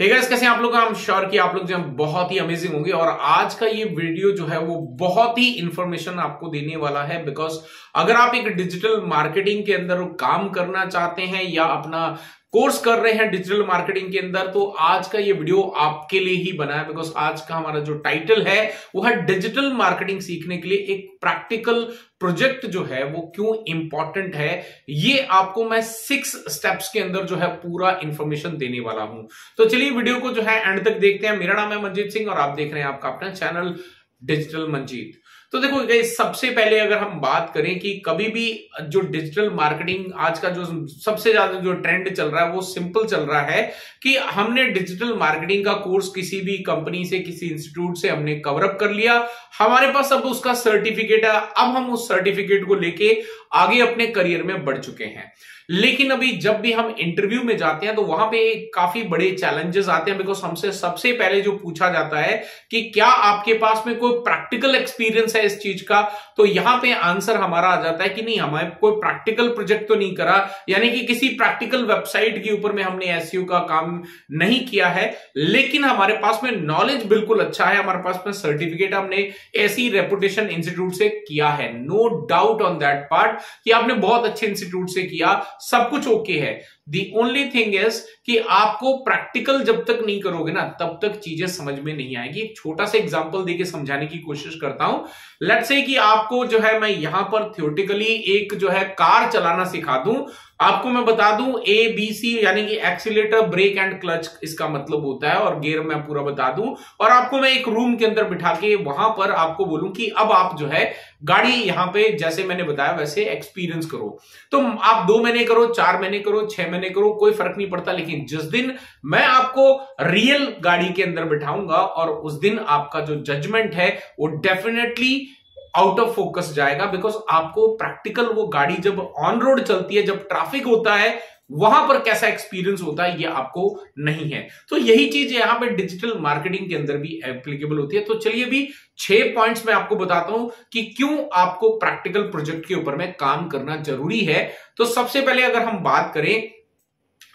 Hey guys कैसे आप लोग? श्योर कि आप लोग जो बहुत ही अमेजिंग होंगे। और आज का ये वीडियो जो है, वो बहुत ही इंफॉर्मेशन आपको देने वाला है बिकॉज़ अगर आप एक डिजिटल मार्केटिंग के अंदर काम करना चाहते हैं या अपना कोर्स कर रहे हैं डिजिटल मार्केटिंग के अंदर तो आज का ये वीडियो आपके लिए ही बना है बिकॉज़ आज का हमारा जो टाइटल है, वो है डिजिटल मार्केटिंग सीखने के लिए एक प्रैक्टिकल प्रोजेक्ट जो है, वो क्यों इंपॉर्टेंट है, ये आपको मैं सिक्स स्टेप्स के अंदर जो है पूरा इंफॉर्मेशन देने वाला हूँ। तो चलिए वीडियो को जो है एंड तक देखते हैं। मेरा नाम है मंजीत सिंह और आप देख रहे हैं आपका अपना चैनल डिजिटल मंजीत तो देखो सबसे पहले अगर हम बात करें कि कभी भी जो डिजिटल मार्केटिंग आज का जो सबसे ज़्यादा जो ट्रेंड चल रहा है, वो सिंपल चल रहा है कि हमने डिजिटल मार्केटिंग का कोर्स किसी भी कंपनी से, किसी इंस्टीट्यूट से हमने कवरअप कर लिया। हमारे पास अब उसका सर्टिफिकेट है। अब हम उस सर्टिफिकेट को लेके आगे अपने करियर में बढ़ चुके हैं। लेकिन अभी जब भी हम इंटरव्यू में जाते हैं तो वहाँ पे काफ़ी बड़े चैलेंजेस आते हैं बिकॉज़ हमसे सबसे पहले जो पूछा जाता है कि क्या आपके पास में कोई प्रैक्टिकल एक्सपीरियंस है इस चीज़ का तो यहाँ पे आंसर हमारा आ जाता है कि नहीं, हमारे कोई प्रैक्टिकल प्रोजेक्ट तो नहीं करा। यानी कि किसी प्रैक्टिकल वेबसाइट के ऊपर में हमने एस का काम नहीं किया है, लेकिन हमारे पास में नॉलेज बिल्कुल अच्छा है। हमारे पास में सर्टिफिकेट हमने ऐसी रेपुटेशन इंस्टीट्यूट से किया है। No doubt on that part कि आपने बहुत अच्छे इंस्टीट्यूट से किया, सब कुछ ओके है। दी ओनली थिंग इज़ कि आपको प्रैक्टिकल जब तक नहीं करोगे ना, तब तक चीज़ें समझ में नहीं आएगी। एक छोटा सा एग्ज़ाम्पल देके समझाने की कोशिश करता हूँ। लेट से कि आपको जो है, मैं यहाँ पर थियोटिकली एक जो है कार चलाना सिखा दूँ आपको मैं बता दूँ ए बी सी यानी कि एक्सीटर ब्रेक एंड क्लच इसका मतलब होता है, और गेयर मैं पूरा बता दूँ। और आपको मैं एक रूम के अंदर बिठा के वहाँ पर आपको बोलूँ कि अब आप जो है, गाड़ी यहाँ पे, जैसे मैंने बताया, वैसे एक्सपीरियंस करो। तो आप दो महीने करो, चार महीने करो, छह महीने करो, कोई फ़र्क नहीं पड़ता, लेकिन जिस दिन मैं आपको रियल गाड़ी के अंदर बिठाऊँगा, और उस दिन आपका जो जजमेंट है, वो डेफिनेटली आउट ऑफ़ फोकस जाएगा बिकॉज़ आपको प्रैक्टिकल वो गाड़ी जब ऑन रोड चलती है, जब ट्रैफ़िक होता है, वहाँ पर कैसा एक्सपीरियंस होता है, ये आपको नहीं है। तो यही चीज़ यहाँ पे डिजिटल मार्केटिंग के अंदर भी एप्लीकेबल होती है। तो चलिए भी छह पॉइंट्स मैं आपको बताता हूँ कि क्यों आपको प्रैक्टिकल प्रोजेक्ट के ऊपर में काम करना ज़रूरी है। तो सबसे पहले अगर हम बात करें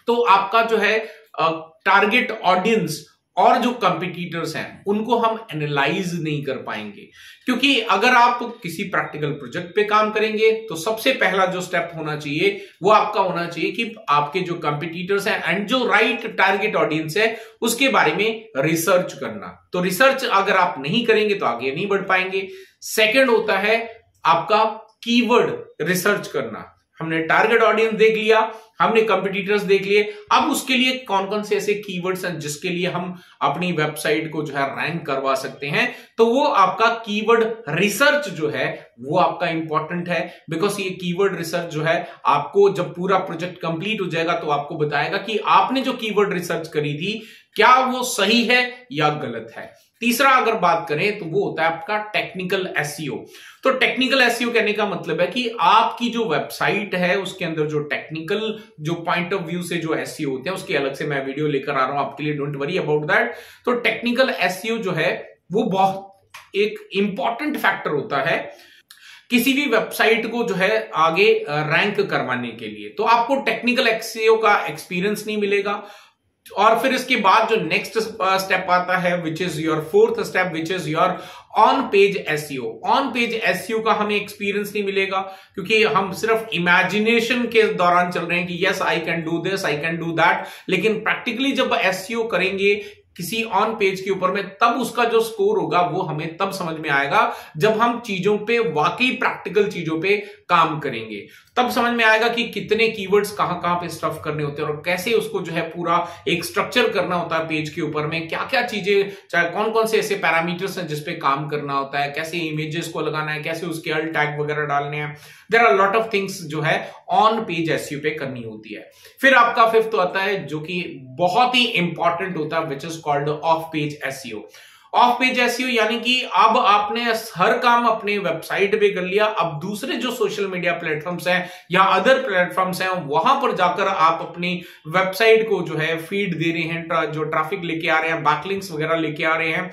तो आपका जो है टारगेट ऑडियंस और जो कंपिटिटर्स हैं, उनको हम एनालाइज नहीं कर पाएँगे। क्योंकि अगर आप किसी प्रैक्टिकल प्रोजेक्ट पे काम करेंगे तो सबसे पहला जो स्टेप होना चाहिए, वो आपका होना चाहिए कि आपके जो कंपिटिटर्स हैं एंड जो राइट टारगेट ऑडियंस है, उसके बारे में रिसर्च करना। तो रिसर्च अगर आप नहीं करेंगे तो आगे नहीं बढ़ पाएँगे। सेकेंड होता है आपका कीवर्ड रिसर्च करना। हमने टारगेट ऑडियंस देख लिया, हमने कंपिटिटर्स देख लिए। अब उसके लिए कौन कौन से ऐसे कीवर्ड्स हैं जिसके लिए हम अपनी वेबसाइट को जो है रैंक करवा सकते हैं? तो वो आपका कीवर्ड रिसर्च जो है, वो आपका इंपॉर्टेंट है बिकॉज़ ये कीवर्ड रिसर्च जो है, आपको जब पूरा प्रोजेक्ट कंप्लीट हो जाएगा तो आपको बताएगा कि आपने जो कीवर्ड रिसर्च करी थी, क्या वो सही है या गलत है। तीसरा अगर बात करें तो वो होता है आपका टेक्निकल एसईओ तो टेक्निकल एसईओ कहने का मतलब है कि आपकी जो वेबसाइट है, उसके अंदर जो टेक्निकल जो पॉइंट ऑफ़ व्यू से जो एसईओ होते हैं, उसके अलग से मैं वीडियो लेकर आ रहा हूँ, आपके लिए डोंट वरी अबाउट दैट तो टेक्निकल एसईओ जो है, वो बहुत एक इंपॉर्टेंट फैक्टर होता है किसी भी वेबसाइट को जो है आगे रैंक करवाने के लिए। तो आपको टेक्निकल एक्सीओ का एक्सपीरियंस नहीं मिलेगा और फिर इसके बाद जो नेक्स्ट स्टेप आता है which is your fourth step which is your on page SEO on page SEO का हमें एक्सपीरियंस नहीं मिलेगा, क्योंकि हम सिर्फ़ इमेजिनेशन के दौरान चल रहे हैं कि yes I can do this I can do that लेकिन प्रैक्टिकली जब एसईओ करेंगे किसी ऑन पेज के ऊपर में, तब उसका जो स्कोर होगा, वो हमें तब समझ में आएगा जब हम चीज़ों पे, वाकई प्रैक्टिकल चीज़ों पे काम करेंगे। तब समझ में आएगा कि कितने कीवर्ड्स कहाँ कहाँ पे स्टफ़ करने होते हैं और कैसे उसको जो है पूरा एक स्ट्रक्चर करना होता है पेज के ऊपर में क्या क्या चीज़ें, चाहे कौन कौन से ऐसे पैरामीटर्स हैं जिसपे काम करना होता है, कैसे इमेजेस को लगाना है, कैसे उसके अल टैग वगैरह डालने हैं। There are lot of things जो है ऑन पेज एस पे करनी होती है। फिर आपका फिफ्थ आता है जो कि बहुत ही इंपॉर्टेंट होता है which is called off page SEO off page SEO यानी कि अब आपने हर काम अपने वेबसाइट पे कर लिया। अब दूसरे जो सोशल मीडिया प्लेटफॉर्म्स हैं या अदर प्लेटफॉर्म्स हैं, वहाँ पर जाकर आप अपनी वेबसाइट को जो है फ़ीड दे रहे हैं जो ट्रैफ़िक लेके आ रहे हैं बैकलिंक्स वगैरह लेके आ रहे हैं।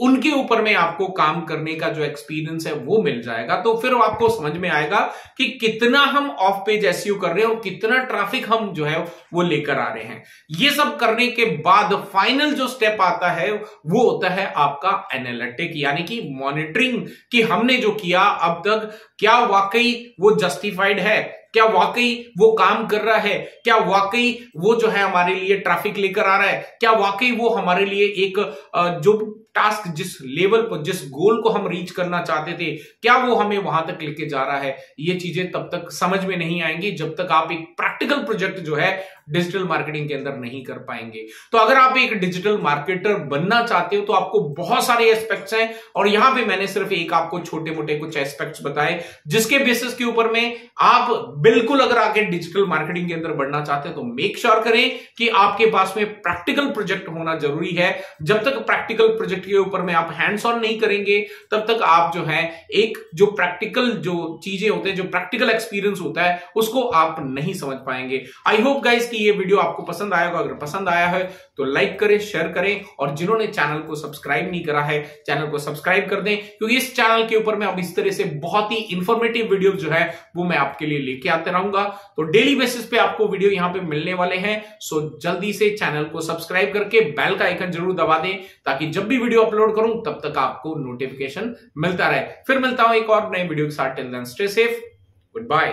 उनके ऊपर में आपको काम करने का जो एक्सपीरियंस है, वो मिल जाएगा। तो फिर आपको समझ में आएगा कि कितना हम ऑफ़ पेज एस कर रहे हैं और कितना ट्रैफ़िक हम जो है, वो लेकर आ रहे हैं। ये सब करने के बाद फाइनल जो स्टेप आता है, वो होता है आपका एनालिटिक यानी कि मॉनिटरिंग कि हमने जो किया, अब तक क्या वाकई वो जस्टिफाइड है? क्या वाकई वो काम कर रहा है? क्या वाकई वो जो है हमारे लिए ट्रैफ़िक लेकर आ रहा है? क्या वाकई वो हमारे लिए एक जो टास्क जिस लेवल पर जिस गोल को हम रीच करना चाहते थे, क्या वो हमें वहाँ तक लेके जा रहा है? ये चीज़ें तब तक समझ में नहीं आएँगी जब तक आप एक प्रैक्टिकल प्रोजेक्ट जो है डिजिटल मार्केटिंग के अंदर नहीं कर पाएँगे। तो अगर आप एक डिजिटल मार्केटर बनना चाहते हो तो आपको बहुत सारे एस्पेक्ट्स हैं और यहाँ पे मैंने सिर्फ़ एक आपको छोटे मोटे कुछ एस्पेक्ट्स बताए, जिसके बेसिस के ऊपर में आप बिल्कुल अगर आगे डिजिटल मार्केटिंग के अंदर बढ़ना चाहते हैं तो मेक श्योर sure करें कि आपके पास में प्रैक्टिकल प्रोजेक्ट होना ज़रूरी है। जब तक प्रैक्टिकल प्रोजेक्ट के ऊपर में आप हैंड्स ऑन नहीं करेंगे, तब तक आप जो है, एक जो प्रैक्टिकल जो चीज़ें होते हैं, जो प्रैक्टिकल एक्सपीरियंस होता है, उसको आप नहीं समझ पाएँगे। आई होप गाइस कि ये वीडियो आपको पसंद आएगा अगर पसंद आया है तो लाइक करें शेयर करें, और जिन्होंने चैनल को सब्सक्राइब नहीं करा है चैनल को सब्सक्राइब कर दें, क्योंकि इस चैनल के ऊपर मैं अब इस तरह से बहुत ही इंफॉर्मेटिव वीडियो जो है, वो मैं आपके लिए लेके आते रहूँगा। तो डेली बेसिस पे आपको वीडियो यहाँ पे मिलने वाले हैं। सो जल्दी से चैनल को सब्सक्राइब करके बेल का आइकन ज़रूर दबा दें, ताकि जब भी वीडियो अपलोड करूँ, तब तक आपको नोटिफिकेशन मिलता रहे। फिर मिलता हूँ एक और नए वीडियो के साथ। Till then stay safe good bye